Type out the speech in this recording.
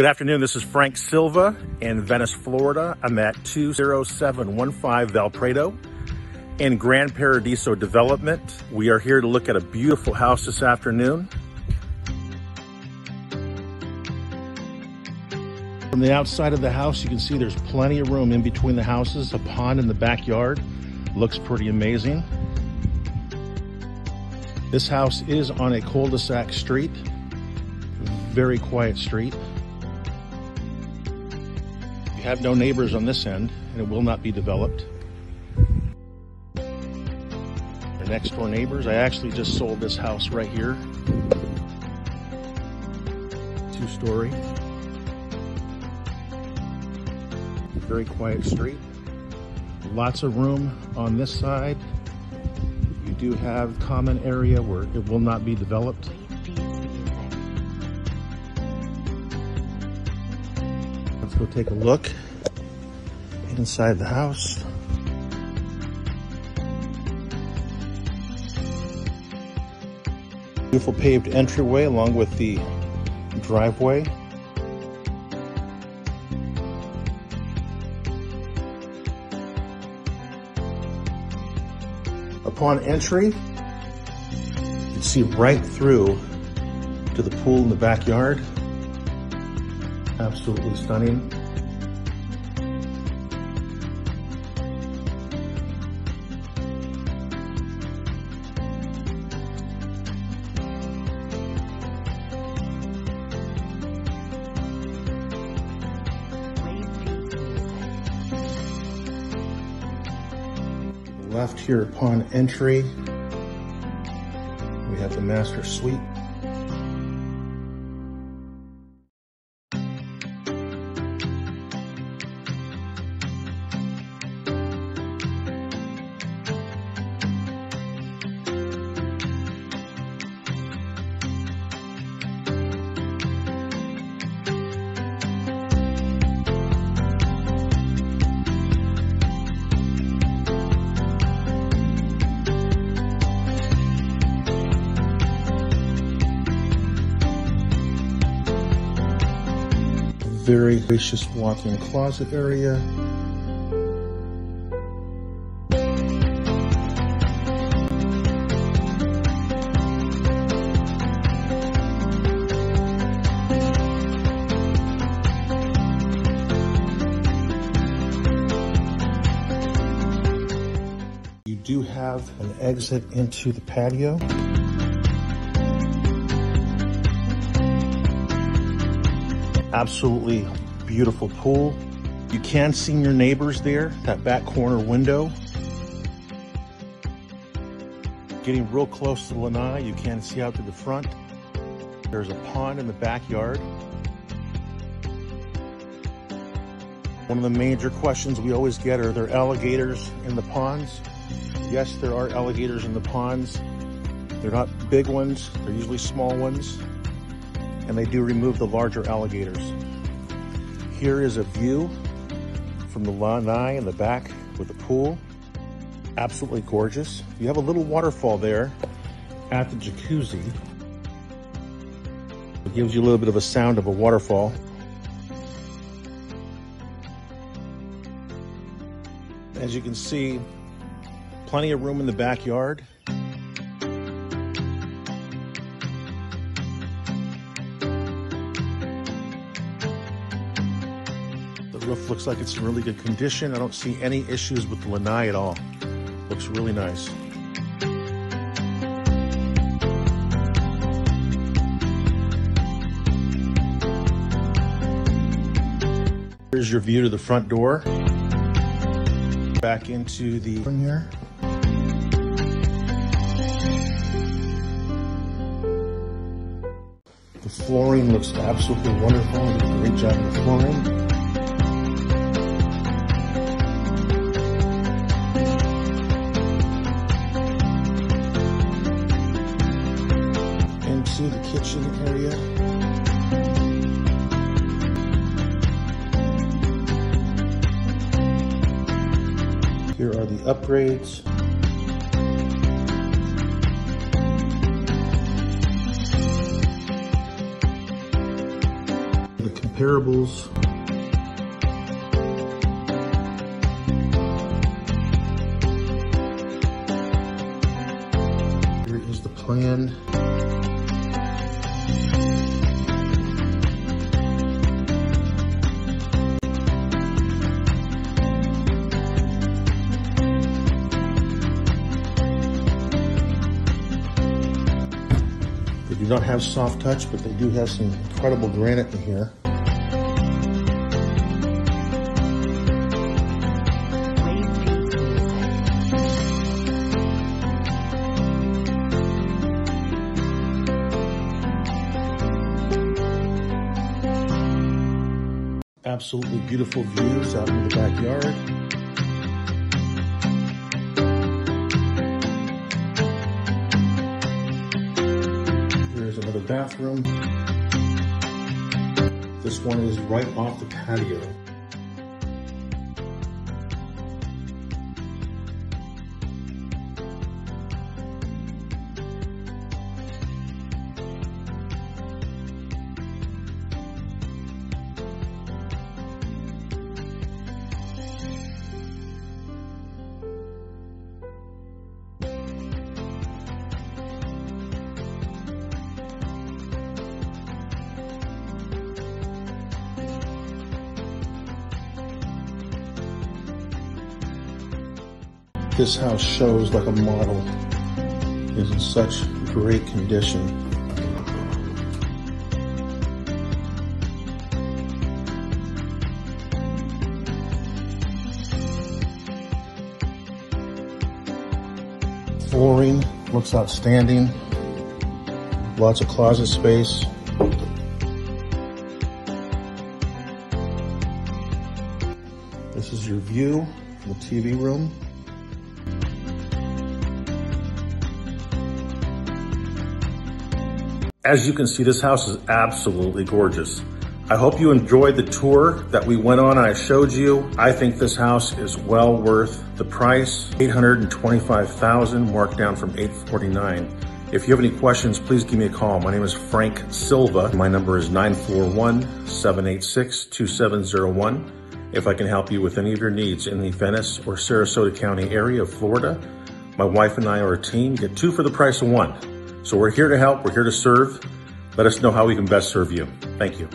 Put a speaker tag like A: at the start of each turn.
A: Good afternoon. This is Frank Silva in Venice, Florida. I'm at 20715 Valprado in Gran Paradiso Development. We are here to look at a beautiful house this afternoon. From the outside of the house, you can see there's plenty of room in between the houses, a pond in the backyard. Looks pretty amazing. This house is on a cul-de-sac street, very quiet street. You have no neighbors on this end, and it will not be developed. The next door neighbors, I actually just sold this house right here. Two story. Very quiet street. Lots of room on this side. You do have common area where it will not be developed. Go take a look inside the house. Beautiful paved entryway along with the driveway. Upon entry, you can see right through to the pool in the backyard. Absolutely stunning. Left here upon entry, we have the master suite. Very spacious walk-in closet area. You do have an exit into the patio. Absolutely beautiful pool. You can see your neighbors there, that back corner window. Getting real close to lanai, you can see out to the front. There's a pond in the backyard. One of the major questions we always get are there alligators in the ponds? Yes, there are alligators in the ponds. They're not big ones, they're usually small ones and they do remove the larger alligators. Here is a view from the lanai in the back with the pool. Absolutely gorgeous. You have a little waterfall there at the jacuzzi. It gives you a little bit of a sound of a waterfall. As you can see, plenty of room in the backyard. Roof looks like it's in really good condition. I don't see any issues with the lanai at all. Looks really nice. Here's your view to the front door. Back into the from here. The flooring looks absolutely wonderful. a great job with the flooring. Area. Here are the upgrades. The comparables. Here is the plan. They do not have soft touch, but they do have some incredible granite in here. Absolutely beautiful views out in the backyard. Another bathroom. This one is right off the patio. This house shows like a model. It's in such great condition. Flooring looks outstanding. Lots of closet space. This is your view from the TV room. As you can see, this house is absolutely gorgeous. I hope you enjoyed the tour that we went on and I showed you. I think this house is well worth the price. 825000 marked down from 849 If you have any questions, please give me a call. My name is Frank Silva. My number is 941-786-2701. If I can help you with any of your needs in the Venice or Sarasota County area of Florida, my wife and I are a team. Get two for the price of one. So we're here to help. We're here to serve. Let us know how we can best serve you. Thank you.